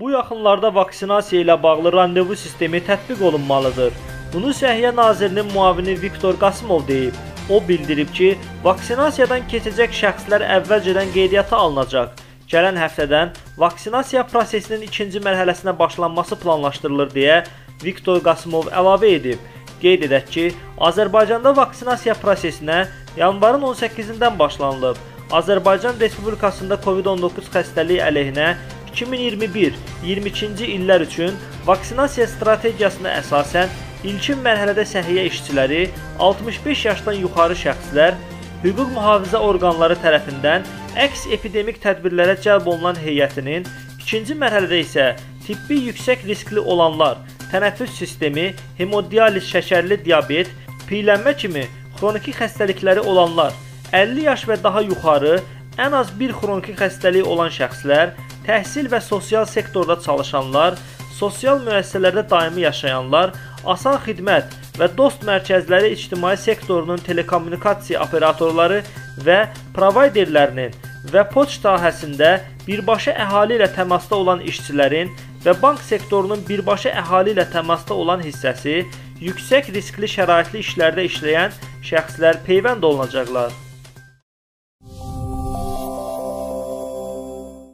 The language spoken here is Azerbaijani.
Bu yaxınlarda vaksinasiya ilə bağlı randevu sistemi tətbiq olunmalıdır. Bunu Səhiyyə Nazirinin müavini Viktor Qasımov deyib. O bildirib ki, vaksinasiyadan keçəcək şəxslər əvvəlcədən qeydiyyata alınacaq. Gələn həftədən vaksinasiya prosesinin ikinci mərhələsinə başlanması planlaşdırılır deyə Viktor Qasımov əlavə edib. Qeyd edək ki, Azərbaycanda vaksinasiya prosesinə yanvarın 18-dən başlanılıb. Azərbaycan Respublikasında COVID-19 xəstəliyi əleyhinə 2021-22-ci illər üçün vaksinasiya strategiyasına əsasən ilkin mərhələdə səhiyyə işçiləri, 65 yaşdan yuxarı şəxslər, hüquq mühafizə orqanları tərəfindən əks epidemik tədbirlərə cəlb olunan heyətinin, ikinci mərhələdə isə tibbi yüksək riskli olanlar, tənəffüs sistemi, hemodializ, şəkərli diabet, piyələnmə kimi xroniki xəstəlikləri olanlar, 50 yaş və daha yuxarı, ən az bir xroniki xəstəliyi olan şəxslər, təhsil və sosial sektorda çalışanlar, sosial müəssisələrdə daimi yaşayanlar, asan xidmət və dost mərkəzləri ictimai sektorunun telekommunikasiya operatorları və provayderlərinin və poçt sahəsində birbaşa əhali ilə təmasda olan işçilərin və bank sektorunun birbaşa əhali ilə təmasda olan hissəsi yüksək riskli şəraitli işlərdə işləyən şəxslər peyvənd olunacaqlar.